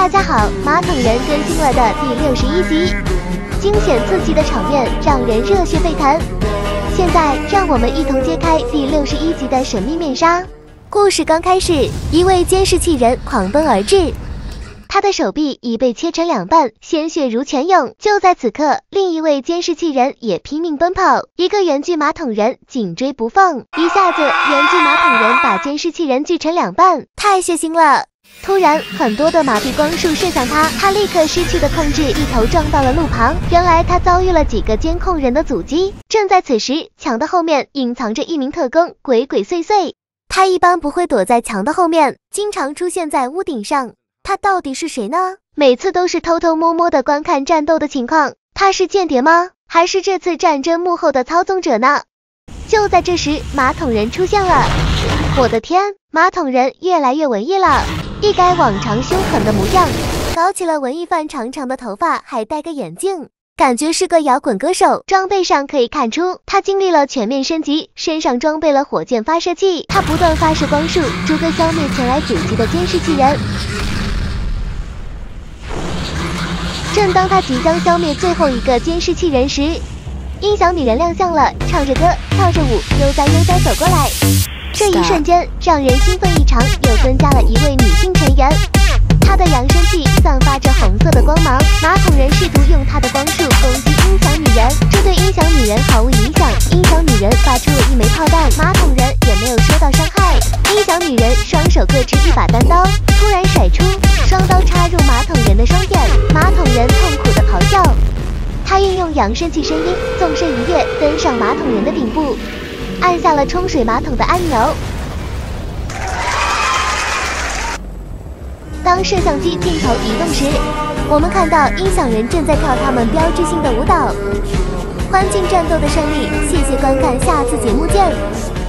大家好，马桶人更新了的第六十一集，惊险刺激的场面让人热血沸腾。现在让我们一同揭开第六十一集的神秘面纱。故事刚开始，一位监视器人狂奔而至，他的手臂已被切成两半，鲜血如泉涌。就在此刻，另一位监视器人也拼命奔跑，一个圆锯马桶人紧追不放，一下子圆锯马桶人把监视器人锯成两半，太血腥了。突然，很多的麻痹光束射向他，他立刻失去了控制，一头撞到了路旁。原来他遭遇了几个监控人的阻击。正在此时，墙的后面隐藏着一名特工，鬼鬼祟祟。他一般不会躲在墙的后面，经常出现在屋顶上。他到底是谁呢？每次都是偷偷摸摸的观看战斗的情况。他是间谍吗？还是这次战争幕后的操纵者呢？就在这时，马桶人出现了。我的天，马桶人越来越文艺了。一改往常凶狠的模样，搞起了文艺范，长长的头发，还戴个眼镜，感觉是个摇滚歌手。装备上可以看出，他经历了全面升级，身上装备了火箭发射器，他不断发射光束，逐个消灭前来阻击的监视器人。正当他即将消灭最后一个监视器人时，音响女人亮相了，唱着歌，跳着舞，悠哉悠哉走过来。这一瞬间让人兴奋异常，又增加了一位女性成员。她的扬声器散发着红色的光芒，马桶人试图用他的光束攻击音响女人，这对音响女人毫无影响。音响女人发出了一枚炮弹，马桶人也没有受到伤害。音响女人双手各持一把单刀，突然甩出，双刀插入马桶人的双眼，马桶人痛苦的咆哮。他运用扬声器声音纵身一跃，登上马桶人的顶部。按下了冲水马桶的按钮。当摄像机镜头移动时，我们看到音响人正在跳他们标志性的舞蹈。欢庆战斗的胜利，谢谢观看，下次节目见。